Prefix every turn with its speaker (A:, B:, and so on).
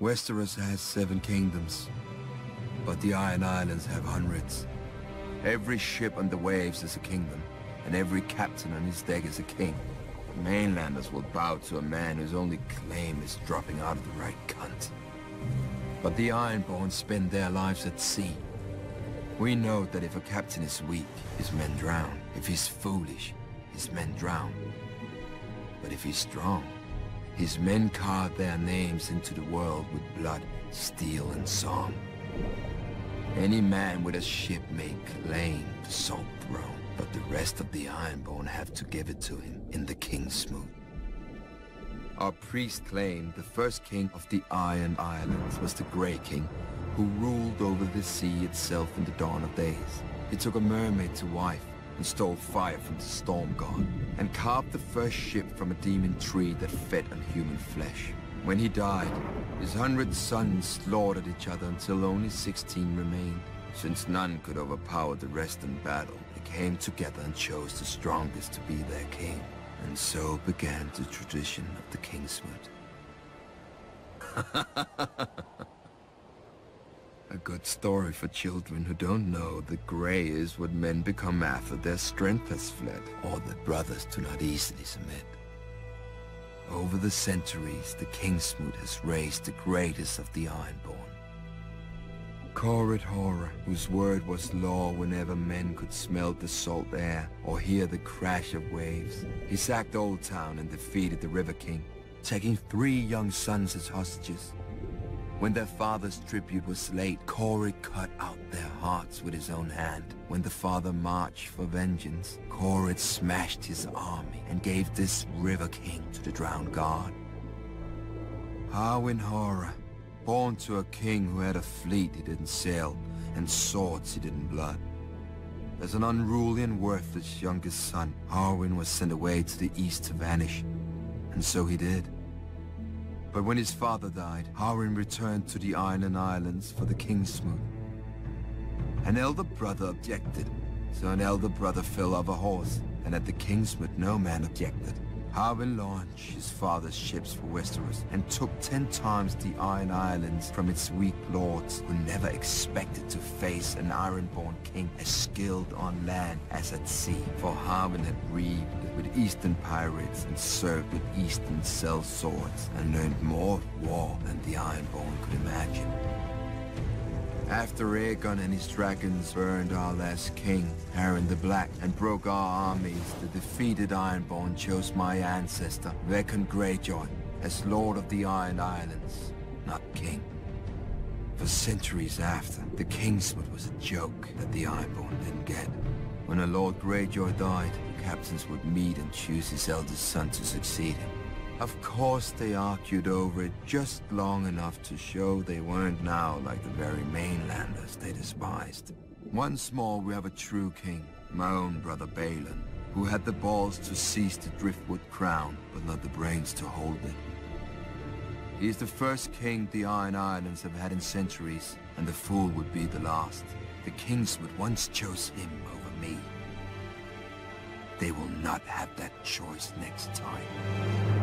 A: Westeros has seven kingdoms, but the Iron Islands have hundreds. Every ship on the waves is a kingdom, and every captain on his deck is a king. Mainlanders will bow to a man whose only claim is dropping out of the right cunt. But the Ironborn spend their lives at sea. We know that if a captain is weak, his men drown. If he's foolish, his men drown. But if he's strong, his men carve their names into the world with blood, steel, and song. Any man with a ship may claim the Salt Throne, but the rest of the Ironborn have to give it to him in the Kingsmoot. Our priest claimed the first king of the Iron Islands was the Grey King, who ruled over the sea itself in the dawn of days. He took a mermaid to wife and stole fire from the storm god, and carved the first ship from a demon tree that fed on human flesh. When he died, his hundred sons slaughtered each other until only 16 remained. Since none could overpower the rest in battle, they came together and chose the strongest to be their king. And so began the tradition of the Kingsmoot. A good story for children who don't know that grey is what men become after their strength has fled, or that brothers do not easily submit. Over the centuries, the Kingsmoot has raised the greatest of the Ironborn. Qhored Hoare, whose word was law whenever men could smell the salt air or hear the crash of waves. He sacked Oldtown and defeated the River King, taking three young sons as hostages. When their father's tribute was late, Qhored cut out their hearts with his own hand. When the father marched for vengeance, Qhored smashed his army and gave this River King to the drowned god. Harwyn Hoare, born to a king who had a fleet he didn't sail and swords he didn't blood. As an unruly and worthless youngest son, Harwyn was sent away to the east to vanish, and so he did. But when his father died, Harwyn returned to the Iron Islands for the king's Kingsmoot. An elder brother objected, so an elder brother fell off a horse, and at the king's Kingsmoot no man objected. Harwyn launched his father's ships for Westeros and took ten times the Iron Islands from its weak lords who never expected to face an Ironborn king as skilled on land as at sea. For Harwyn had reaved with Eastern pirates and served with Eastern sellswords and learned more of war than the Ironborn could imagine. After Aegon and his dragons burned our last king, Harren the Black, and broke our armies, the defeated Ironborn chose my ancestor, Vickon Greyjoy, as Lord of the Iron Islands, not king. For centuries after, the Kingsmoot was a joke that the Ironborn didn't get. When a Lord Greyjoy died, the captains would meet and choose his eldest son to succeed him. Of course they argued over it just long enough to show they weren't now like the very mainlanders they despised. Once more we have a true king, my own brother Balon, who had the balls to seize the Driftwood crown, but not the brains to hold it. He is the first king the Iron Islands have had in centuries, and the fool would be the last. The Kingsmoot once chose him over me. They will not have that choice next time.